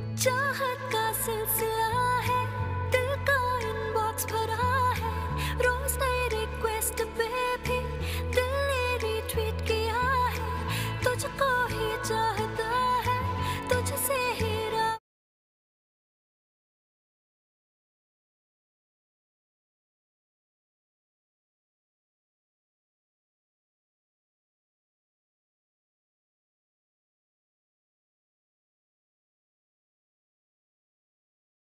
चाहत का सिलसिला है, दिल का इनबॉक्स भरा है। रोज नए रिक्वेस्ट पे भी दिल ने रिट्वीट किया है। तुझको ही चाह